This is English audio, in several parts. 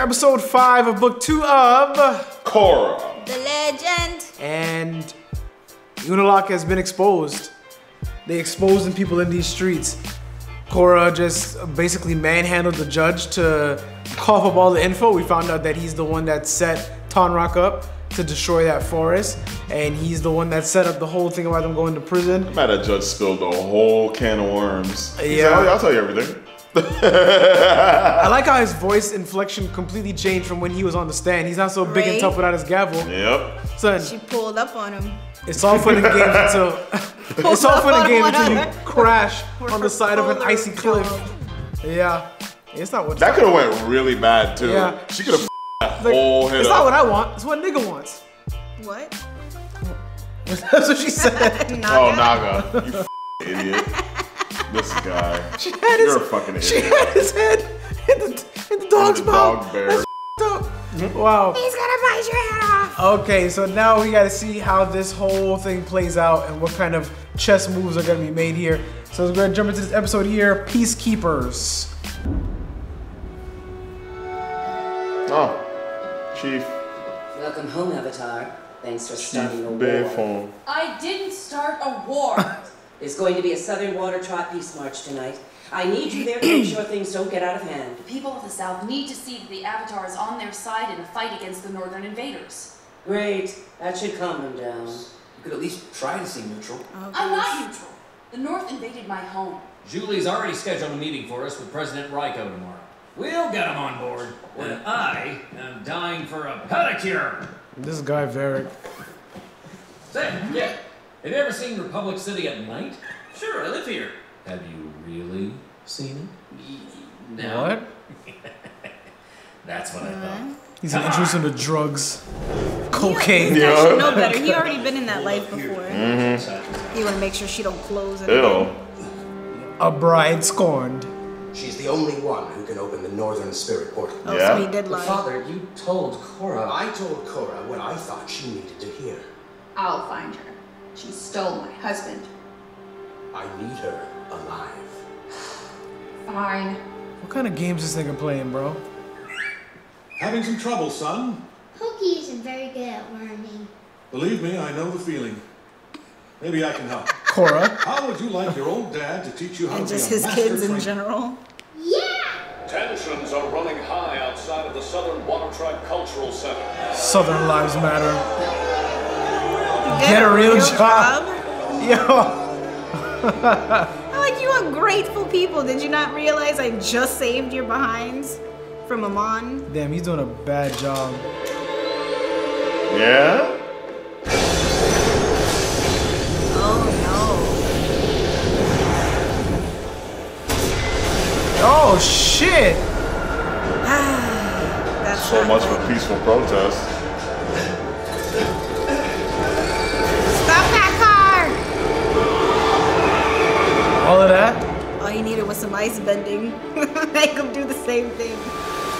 for episode five of book two of Korra. The legend. and Unalaq has been exposed. They exposing people in these streets. Korra just basically manhandled the judge to cough up all the info. We found out that he's the one that set Tonraq up to destroy that forest, and he's the one that set up the whole thing about them going to prison. I'm mad that judge spilled a whole can of worms. He Yeah. said, yeah, I'll tell you everything. I like how his voice inflection completely changed from when he was on the stand. He's not so big and tough without his gavel. Yep. Son, She pulled up on him. It's all fun and games until it's all fun and games until you crash on the side of an icy cliff. job. Yeah, it's not what That could have went really bad too. Yeah. She could have that like, whole head It's up. not what I want. It's what a nigga wants. What? That's what she said. oh, Naga. You idiot. This guy. She had his, You're a fucking idiot. She had his head in the in the dog's mouth. dog bear. That's up. Hmm? Wow. He's gonna bite your head off. Okay, so now we got to see how this whole thing plays out and what kind of chess moves are going to be made here. So we're going to jump into this episode here. Peacekeepers. Oh, Chief Welcome home, Avatar. Thanks for Chief starting a war. Beifong. I didn't start a war. There's going to be a Southern Water Tribe Peace March tonight. I need you there to make sure things don't get out of hand. the people of the South need to see that the Avatar is on their side in the fight against the Northern invaders. Great. That should calm them down. You could at least try to seem neutral. I'm not neutral. The North invaded my home. Zhu Li's already scheduled a meeting for us with President Raiko tomorrow. We'll get him on board. And I am dying for a pedicure. This guy, Varrick. Say, yeah. Have you ever seen Republic City at night? Sure, I live here. Have you really seen it? No. What? That's what I thought. He's introduced him to drugs, cocaine. He Yeah. should know better. He already been in that life before. Mm-hmm. He wanna make sure she don't close it. Ew. A bride scorned. She's the only one who can open the Northern Spirit Portal. Oh, Yeah? so he did But lie. Father, you told Korra. I told Korra what I thought she needed to hear. I'll find her. She stole my husband. I need her alive. Fine. What kind of games is this nigga playing, bro? Having some trouble, son? Pokey isn't very good at learning. Believe me, I know the feeling. Maybe I can help. Korra. How would you like your old dad to teach you how And to be just a his master kids in general. Yeah! Tensions are running high outside of the Southern Water Tribe Cultural Center. Southern Lives Matter. Get a real job. Yo. I like you ungrateful people. Did you not realize I just saved your behinds from Amon? Damn, he's doing a bad job. Yeah? Oh no. Oh shit. That's So much for peaceful protest. All of that? All you needed was some ice bending. Make him do the same thing.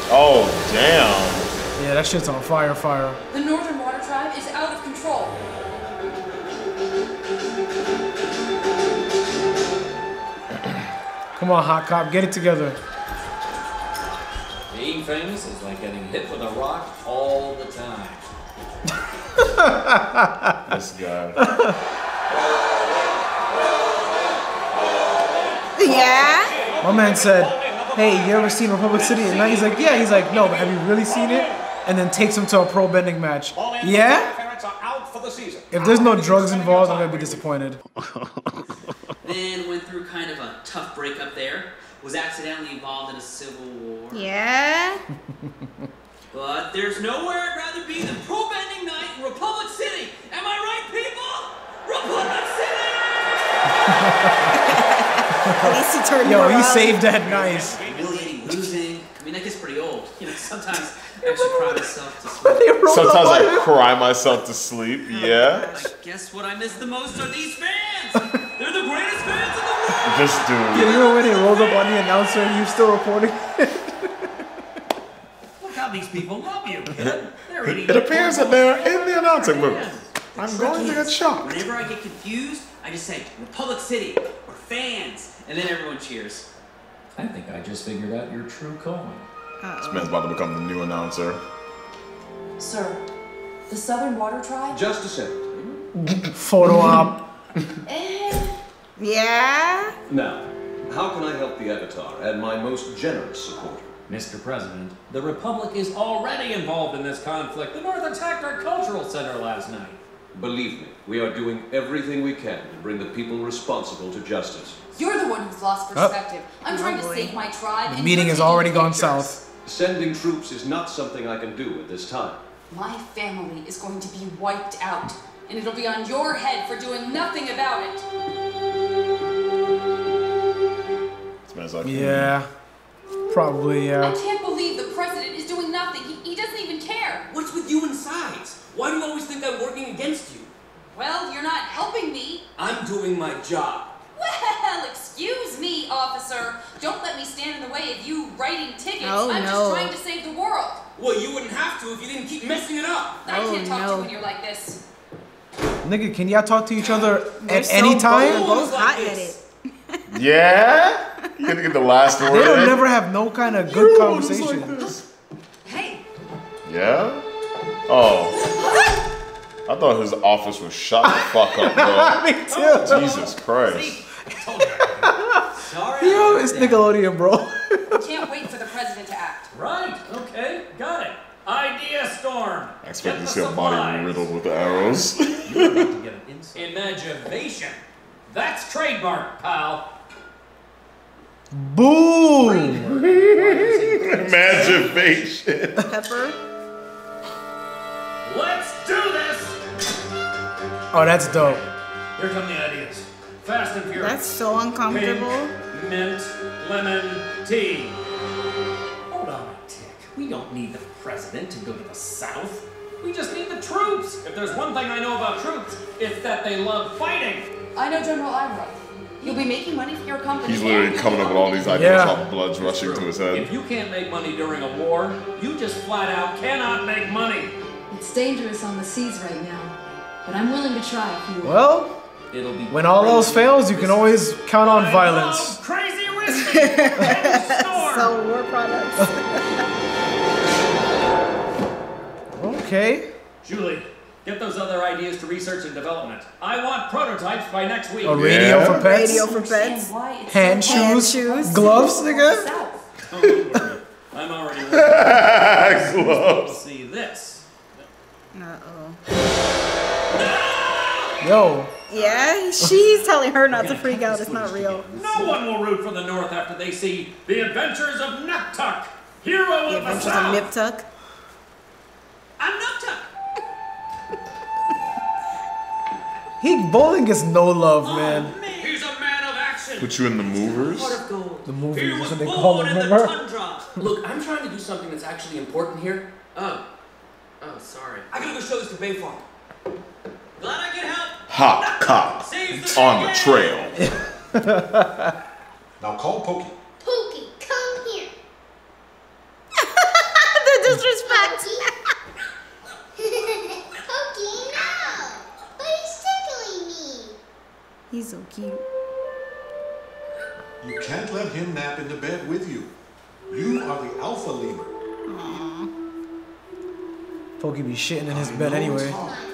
Oh, damn. Yeah, that shit's on fire, fire. The Northern Water Tribe is out of control. Come on, hot cop, get it together. Being famous is like getting hit with a rock all the time. This guy. Yeah? My man said, "Hey, you ever seen Republic City at night?" He's like, "Yeah." He's like, "No, but have you really seen it?" And then takes him to a pro bending match. Yeah. Parents are out for the season. If there's no drugs involved, I'm gonna be disappointed. Then went through kind of a tough breakup there. Was accidentally involved in a civil war. Yeah? But there's nowhere I'd rather be than pro bending night in Republic City. Am I right, people? Republic City! At least he turned Yo, you he around. saved that nice. Humiliating losing. I mean, that gets pretty old. You know, sometimes I actually cry myself to sleep. Sometimes I cry myself to sleep. Yeah. I guess what I miss the most are these fans. They're the greatest fans in the world. This You dude. remember when he rolled up on the announcer and you still reporting? Look how these people love you, kid. They're It appears that they're in the announcing booth. I'm going to get shocked. Whenever I get confused, I just say Republic City or fans, and then everyone cheers. I think I just figured out your true calling. This man's about to become the new announcer. Sir, the Southern Water Tribe? Just a second. Photo op. Eh, Yeah. Now, how can I help the Avatar and my most generous supporter? Mr. President, the Republic is already involved in this conflict. The North attacked our cultural center last night. Believe me, we are doing everything we can to bring the people responsible to justice. you're the one who's lost oh. perspective. I'm trying to save my tribe. The and meeting you're has already gone pictures. south. Sending troops is not something I can do at this time. My family is going to be wiped out, and it'll be on your head for doing nothing about it. This man's like, Yeah. Probably, I yeah. can't believe the president is doing nothing. He, he doesn't even care. What's with you and sides? Why do you always think I'm working against you? Well, you're not helping me. I'm doing my job. Well, excuse me, officer. Don't let me stand in the way of you writing tickets. Oh, I'm no. just trying to save the world. Well, you wouldn't have to if you didn't keep messing it up. I Oh, can't talk to you when you're like this. Nigga, can y'all talk to each other They're at so any time? Both Like hot this. headed. yeah? Couldn't get the last word They don't in. never have no kind of good conversation. Hey, Yeah? Oh. I thought his office was shut the fuck up, bro. Me too. Jesus Christ. Sorry. Yo, it's Nickelodeon, bro. can't wait for the president to act. Right, okay, got it. Idea storm. I expect Get to see a body riddled with the arrows. You're about to get an insult. Imagination. That's trademark, pal. Boom. Imagination. Pepper. Let's do this. Oh, that's dope. Here come the ideas. Fast and furious. That's so uncomfortable. Pink, mint, lemon, tea. Hold on a tick. We don't need the president to go to the south. We just need the troops. If there's one thing I know about troops, it's that they love fighting. I know General Iroh. You'll be making money for your company. He's literally you'll coming up with all these ideas Yeah. while blood's rushing to his head. If you can't make money during a war, you just flat out cannot make money. It's dangerous on the seas right now, but I'm willing to try if you Well, It'll be when all else fails, you can always count on I violence. love Crazy risky. and storm. So war products. Okay. Zhu Li, get those other ideas to research and development. I want prototypes by next week. A radio Yeah. for pets. Radio for pets. Hand so Hand shoes. shoes. Gloves, nigga. south. I'm already Gloves. see this. Uh-oh. Yo. Yeah, she's telling her not to freak out. It's not real. No one will root for the North after they see The Adventures of Nuktuk, hero The of the Adventures of South. Nip Tuck. I'm not tuck. He bowling gets no love, oh, man. He's a man of action. Put you in the movers? Heart of gold. The movie He is what they call born them, in the. Look, I'm trying to do something that's actually important here. Oh. Oh, sorry. I gotta go show this to Beifong. Glad I can help. Hot cop Saves the on the trail. Now call Pokey. Pokey, come here. the disrespect. Pokey, no. But he's tickling me. He's so cute. You can't let him nap in the bed with you. You are the alpha lemur. Pokey be shitting in his I bed know it's anyway.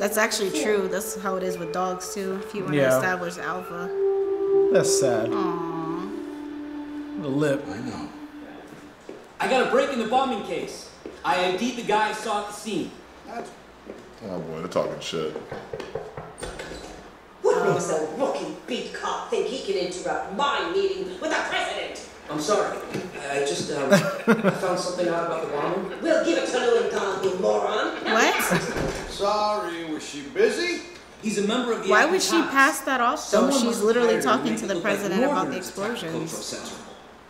Hard. You two. That's actually true. That's how it is with dogs too. If you want to establish alpha. That's sad. Aww. The lip. I know. I got a break in the bombing case. I ID'd the guy I saw at the scene. Oh boy, they're talking shit. What makes a rookie beat cop think he can interrupt my meeting with the president? I'm sorry. I I just, um, I found something out about the bombing. We'll give it to Lewin you moron. What? Sorry, was she busy? He's a member of the Why would she Times. pass that off though? Someone She's must literally hire talking to the look like president about the Northerners cultural explosions. center.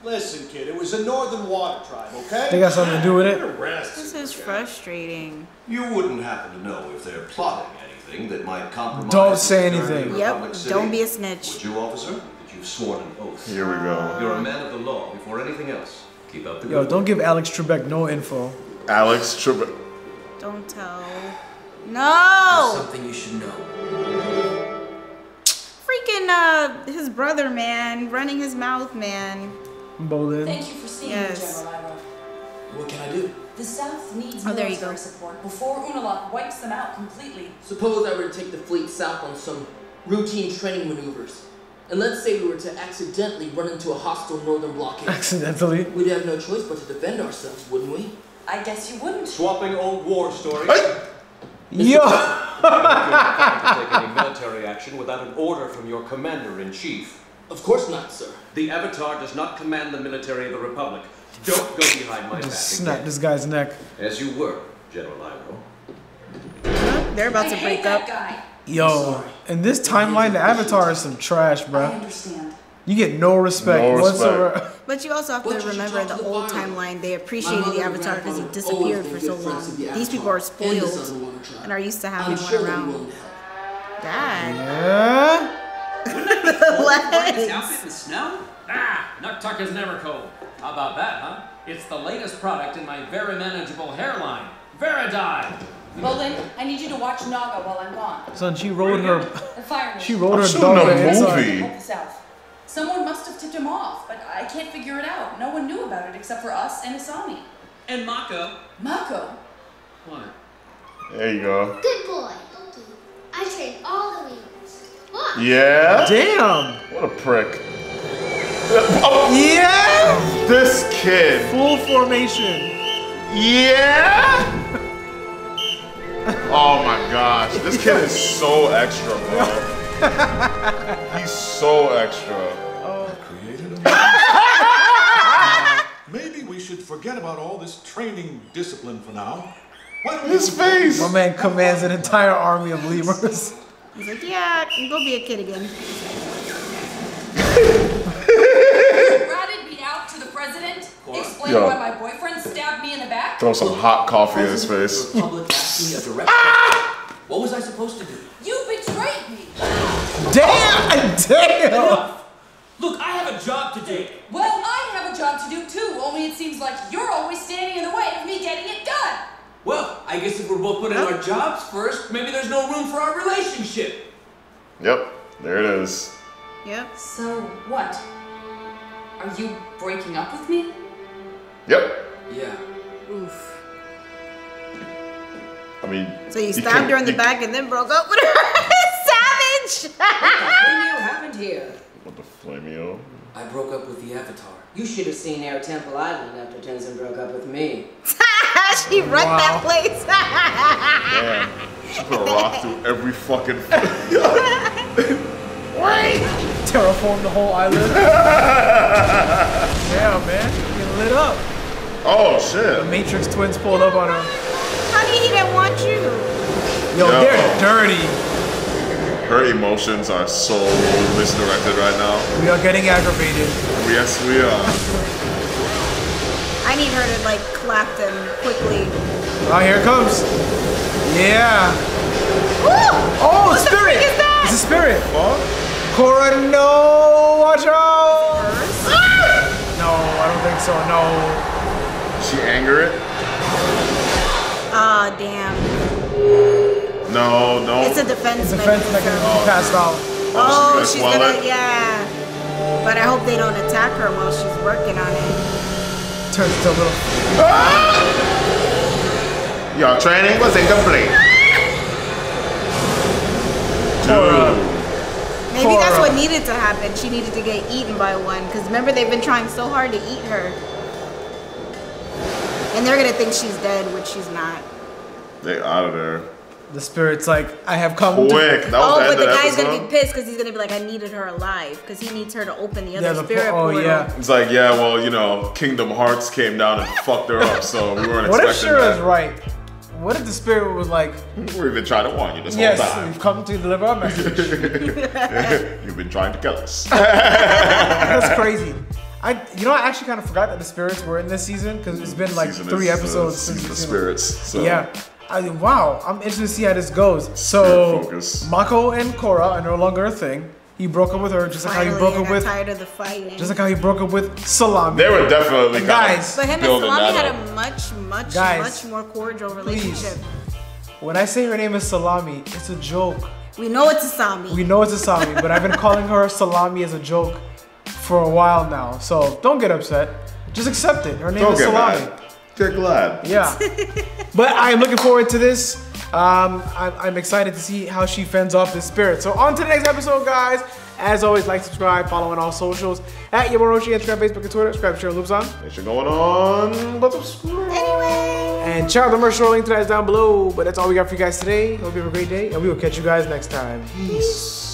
Listen, kid, it was a northern water tribe, okay? They got something to do with it. This is frustrating. You wouldn't happen to know if they're plotting anything that might compromise. Don't say anything. Yep. Don't be a snitch. Would you, officer? That you've sworn an oath. Here we go. You're a man of the law before anything else. Keep up the Yo, don't give Alex Trebek no info. Alex Trebek. Don't tell. There's No! something you should know. Freaking uh his brother man running his mouth man. Bolin. Thank you for seeing Yes. me, General Iroh. What can I do? The South needs Oh, there you military support before Unalaq wipes them out completely. Suppose I were to take the fleet south on some routine training maneuvers. And let's say we were to accidentally run into a hostile northern blockade. Accidentally. We'd have no choice but to defend ourselves, wouldn't we? I guess you wouldn't. Swapping old war stories. Yo! can't take any military action without an order from your commander in chief. Of course not, sir. The Avatar does not command the military of the Republic. Don't go behind my back. Just snap this guy's neck. As you were, General Iroh. They're about I to hate break that up. guy. Yo, in this timeline, the Avatar is some trash, bro. I bro. understand. You get no respect No respect. whatsoever. But you also have What to remember the to the old timeline. They My appreciated the Avatar because he disappeared for so long. the These people are spoiled Southern Water Tribe. and are used to I'm having sure one they will around. now. Dad. Yeah? Brian's Legs. outfit in the snow? Ah, Nuktuk is never cold. How about that, huh? It's the latest product in my very manageable hairline, Veridye. Bolin, I need you to watch Naga while I'm gone. Son, she rode her. The fire She mission. rode her I've seen dog the inside. movie. South. Someone must have tipped him off, but I can't figure it out. No one knew about it except for us and Asami. And Mako. Mako. What? There you go. Good boy. I trained all the leaders. Look. Yeah? Damn! What a prick. Oh, Yeah! This kid. Full formation. Yeah? Oh my gosh. This kid is so extra, bro. He's so extra. Created a Maybe we should forget about all this training discipline for now. What don't His face. My man commands an entire army of lemurs. He's like, yeah, go be a kid again. Ratted me out to the president, explain Yo. why my boyfriend stabbed me in the back. Throw some hot coffee in his face. of the Republic asked me a direct ah! question. What was I supposed to do? You betrayed me. Damn! Damn! Look, I have a job to do. Well, I have a job to do too, only it seems like you're always standing in the way of me getting it done. Well, I guess if we're both putting our jobs first, maybe there's no room for our relationship. Yep, there it is. Yep. So, what? Are you breaking up with me? Yep. Yeah. Oof. I mean, So you can- stabbed her in the you- back and then broke up with her? Savage! What the happened here? What the flameo? I broke up with the Avatar. You should have seen Air Temple Island after Tenzin broke up with me. she wrecked that place. Damn. She put a rock through every fucking. Wait! Terraform the whole island. Damn, man. Getting lit up. Oh shit. The. Matrix twins pulled up on her. Honey, he didn't want you. Yo, Yo. they're dirty. Her emotions are so misdirected right now. We are getting aggravated. Yes, we are. I need her to like clap them quickly. Oh, here it comes. Yeah. Woo! Oh, what spirit. the freak is that? It's a spirit. What? Korra, no. Watch out. No, I don't think so. No. She anger it? Ah, damn. No, no. It's a defense, Defense mechanism. mechanism passed out. Oh, she's she's gonna it? yeah. But I hope they don't attack her while she's working on it. Turns to a little. Your training was incomplete. Korra. Maybe that's what needed to happen. She needed to get eaten by one. Because remember, they've been trying so hard to eat her. And they're gonna think she's dead, which she's not. They out of there. The spirit's like, I have come Quick. to. That was Oh, the but the of the guy's gonna be pissed because he's gonna be like, I needed her alive. Because he needs her to open the other Yeah, the po- spirit oh, portal. yeah. It's like, yeah, well, you know, Kingdom Hearts came down and fucked her up, so we weren't What if expecting Sheera's right? What if the spirit was like, We've been trying to warn you this yes, whole time. we've come to deliver a message? You've been trying to kill us. That's crazy. I, you know, I actually kind of forgot that the spirits were in this season because it's been like Season three is, uh, episodes since season of the spirits. So. Yeah. I, wow, I'm interested to see how this goes. So. Mako and Korra are no longer a thing. He broke up with her just like how he broke up with, tired of the fighting. just like how he broke up with Salami. They were definitely kind Guys, but him and Salami had a much, much, Guys, much more cordial relationship. when I say her name is Salami, it's a joke. We know it's a Sami. We know it's a Salami, but I've been calling her Salami as a joke for a while now. So don't get upset. Just accept it. Her name Don't is get Salami. mad. Get glad. Yeah. but I am looking forward to this. Um, I'm, I'm excited to see how she fends off this spirit. So on to the next episode, guys. As always, like, subscribe, follow on all socials at YaBoyRoshi, Instagram, Facebook, and Twitter. Subscribe, to Sheera, loops on. Thanks for going on. But subscribe. Anyway. And check out the merch link to that is down below. But that's all we got for you guys today. Hope you have a great day, and we will catch you guys next time. Peace.